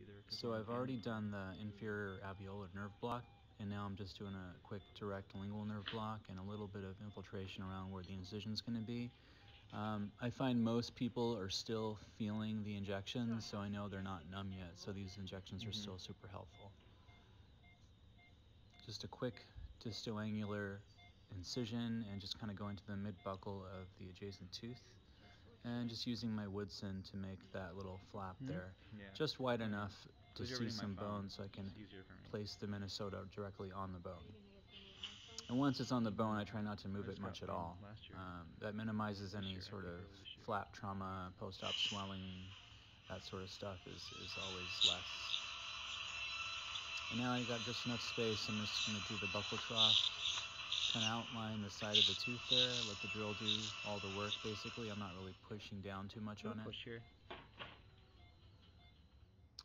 either. 'cause So I've already done the inferior alveolar nerve block, and now I'm just doing a quick direct lingual nerve block and a little bit of infiltration around where the incision's going to be. Um, I find most people are still feeling the injections, so I know they're not numb yet. So these injections are Mhm. still super helpful. Just a quick distoangular incision and just kind of going to the mid buccal of the adjacent tooth, and just using my Woodson to make that little flap Mhm. there, Yeah. just wide enough to see some bone, so I can it's easier for me. place the Minnesota directly on the bone. And once it's on the bone, I try not to move it much at all. Um, that minimizes any sort of it was this year. flap trauma, post-op swelling, that sort of stuff is, is always less. And now I've got just enough space. I'm just going to do the buccal trough, kind of outline the side of the tooth there, let the drill do all the work basically. I'm not really pushing down too much on it. Push here.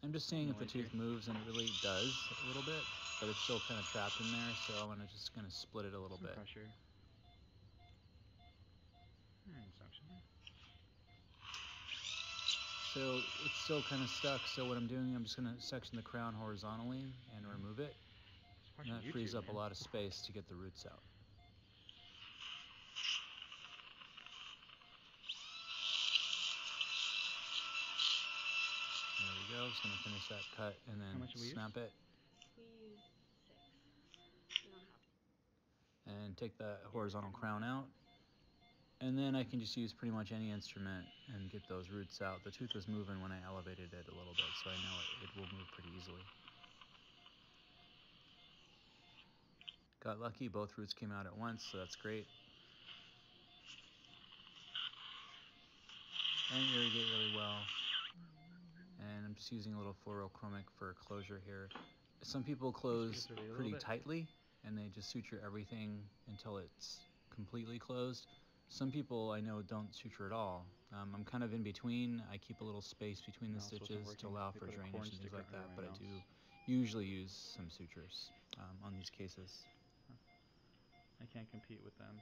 I'm just seeing if the tooth moves, and it really does a little bit, but it's still kind of trapped in there, so I'm gonna just gonna split it a little Some bit. pressure. And suction. So it's still kind of stuck. So what I'm doing, I'm just gonna section the crown horizontally and remove it, and that frees up a lot of space to get the roots out. There we go. Just gonna finish that cut and then much did we use? snap it. We use six. We don't have. and take the horizontal crown out. And then I can just use pretty much any instrument and get those roots out. The tooth was moving when I elevated it a little bit, so I know it, it will move pretty easily. Got lucky, both roots came out at once, so that's great. And irrigate really I'm just using a little fluorochromic for closure here. Some people close survey a little pretty bit. tightly and they just suture everything until it's completely closed. Some people I know don't suture at all. Um, I'm kind of in between. I keep a little space between the stitches to allow for put a corn drainage and things like that, my but I do usually use some sutures um, on these cases. I can't compete with them.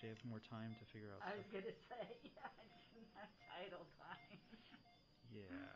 They have, more time to figure out I was stuff. gonna say, yeah, I didn't have title time. Yeah.